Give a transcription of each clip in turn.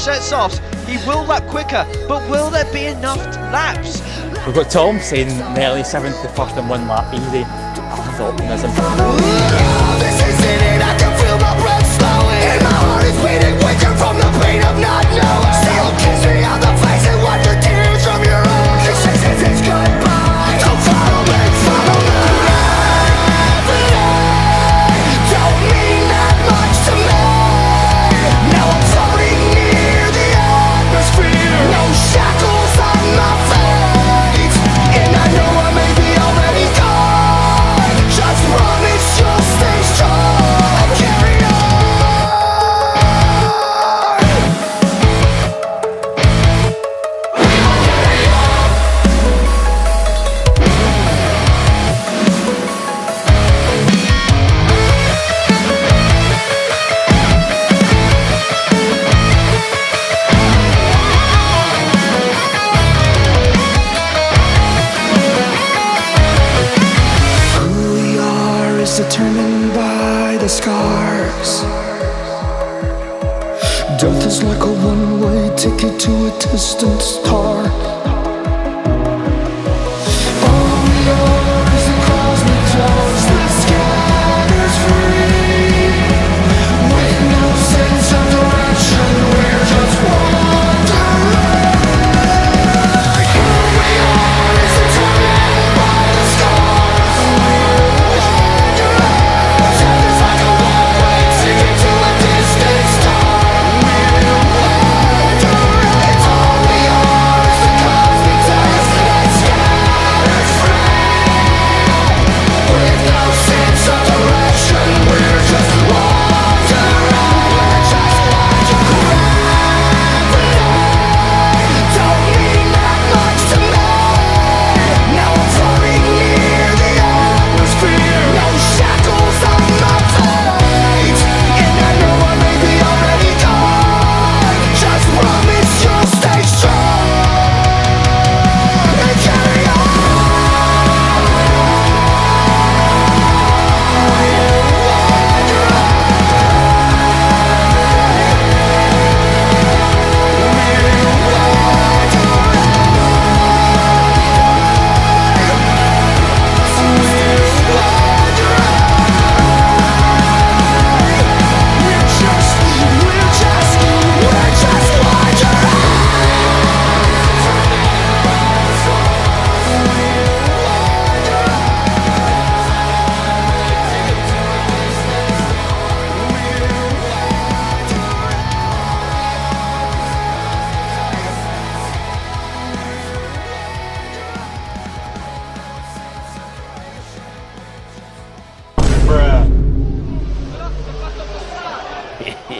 sets offs. He will lap quicker, but will there be enough laps? We've got Tom saying nearly seventh, to first and one lap easy. Optimism. This isn't it, I can feel my breath slowing. And my heart is beating quicker from the pain by the scars. Death is like a one way ticket to a distant star.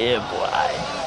Yeah, boy.